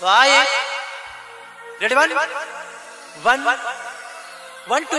तो आए। Ready one one one two